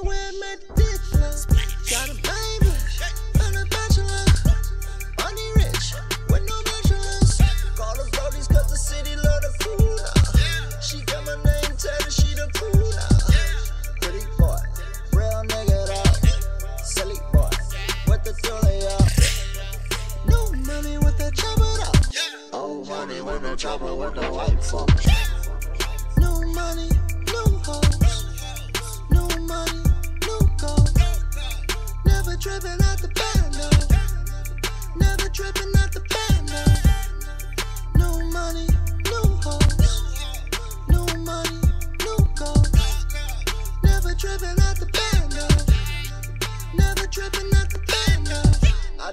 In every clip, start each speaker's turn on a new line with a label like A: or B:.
A: Where wearing my dick love. Got a baby,
B: I'm a bachelor. Money rich, with no bachelors. Call the brodies cause the city love the food. She got my name tatted, she the food. Pretty boy, real nigga though. Silly boy, with the dolly out. No money with the chopper though. Old money with the chopper
A: with the white fuck.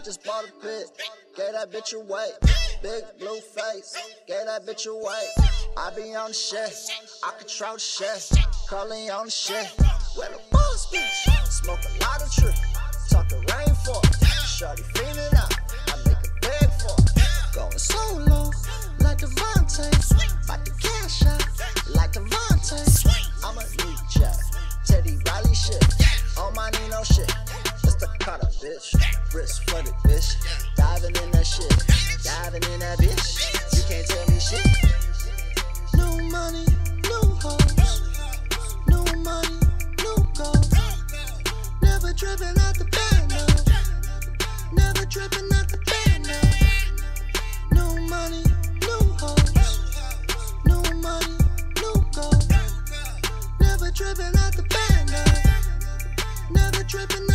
A: Just bought a pit, gave that bitch away. Big blue face, gave that bitch away. I be on the shit, I control the shit. Curly on the shit, where the boss bitch. Smoke a lot of tree, talk a rainforest. Shorty feeling out, I make a beg for. Going
B: Solo, like Devontae. About to cash out, like Devontae.
A: I'm a new jack, Teddy Riley shit. On my Nino shit. It's the cutter, bitch bricks flooded, bitch. Diving in that shit. Diving in that bitch. You can't tell me shit.
B: No money, no hoes. No money, no gold. Never dripping out the bag, no. Never dripping out the bag, no. No money, no hoes. No money, no gold. Never dripping out the bag, no. Never dripping out